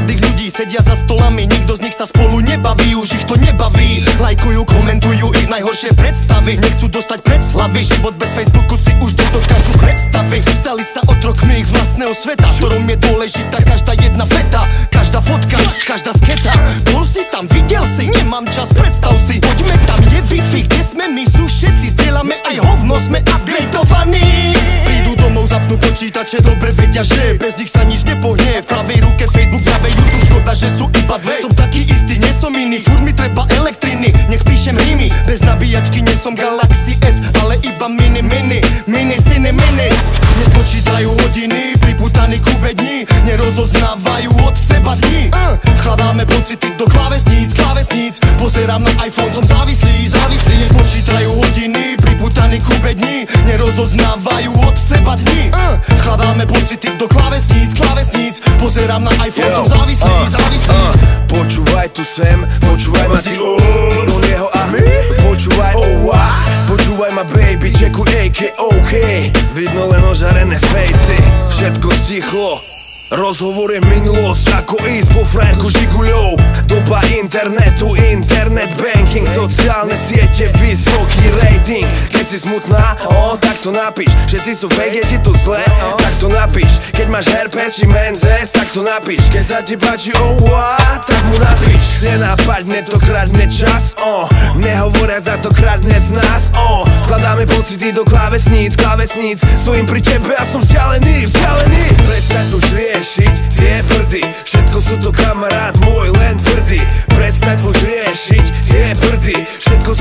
mladých ľudí sedia za stolami Nikto z nich sa spolu nebaví, už ich to nebaví. Lajkujú, komentujú ich najhoršie predstavy Nechcú dostať pred slavy, život bez Facebooku si už do nedokážu predstaviť Stali sa otrokmi ich vlastného sveta V ktorom je dôležitá každá jedna veta Každá fotka, každá sketa. Bol si tam, videl si, nemám čas, predstav si. Poďme tam, je Wi-Fi, kde sme my, sú všetci Zdieľame aj hovno, sme upgradeovaní počítače, dobre vedia, že Bez nich sa nič nepohne V pravej ruke Facebook, v ľavej YouTube, škoda, že sú iba dve. Som taký istý, nie som iný, furt mi treba elektriny. Nech píšem rímy, bez nabíjačky nie som Galaxy S Ale iba mini, mini, mini, siny, mini. Nepočítajú hodiny, priputaní kube dní Nerozoznávajú od seba dní uh, Vkladáme pocity do klávesníc, klávesníc Pozerám na iPhone, som závislý, závislý. Nepočítajú hodiny, priputaní kube dní Nerozoznávajú od seba dní uh, Vkladáme pocity do klávesníc, klávesníc Pozerám na iPhone, som závislý, závislý. Počúvaj tu sem, počúvaj ma ty Do neho a Počúvaj, oh wow Počúvaj ma baby, čekuj AK, OK Vidno len ožarené fejsy Všetko stichlo. Rozhovor je minulosť ako ísť po frajerku žiguľov. Doba internetu, internet Sociálne siete, vysoký rating. Keď si smutná, o, tak to napíš. Všetci sú fake, je ti to zle, tak to napíš. Keď máš herpes či menzes, tak to napíš. Keď sa ti páči, oh, what, tak mu napíš. Nenápadne to kradne čas, o. Nehovoria za to kradne z nás, o. Vkladáme pocity do klávesníc, klávesníc. Stojím pri tebe a som vzdialený, vzdialený. Prestaň už riešiť tie prdy. Všetko sú to kamarát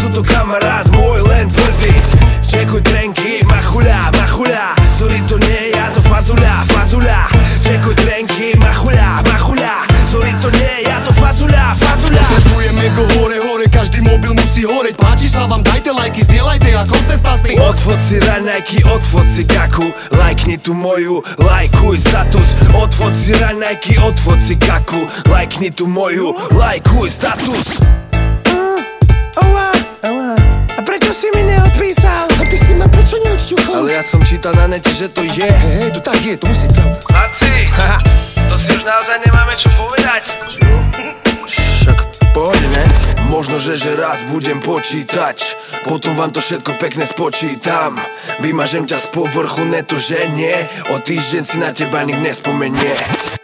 Všetko sú to kamarát môj, len prdy Čekuj trenky, machuľa, machuľa Sorry to nie, ja to fazuľa, fazuľa Čekuj trenky, machuľa, machuľa Sorry to nie, ja to fazuľa, fazuľa Potrebujeme go hore, hore, každý mobil musí horeť. Páči sa vám, dajte lajky, zdieľajte a kontestasty Odfot si raňajky, odfot si kaku. Lajkni tu moju, lajkuj status. Odfot si raňajky, odfot si kaku. Lajkni tu moju, lajkuj status prečo si mi neodpísal? A ty si ma prečo neodšťuchol? Ale ja som čítal na nete, že to je. Hej, to tak je, to musí pravda Chlapci, to si už naozaj nemáme čo povedať. Však pohode, ne? Možno, že, že raz budem počítať Potom vám to všetko pekne spočítam. Vymažem ťa z povrchu netu, že nie. O týždeň si na teba nik nespomenie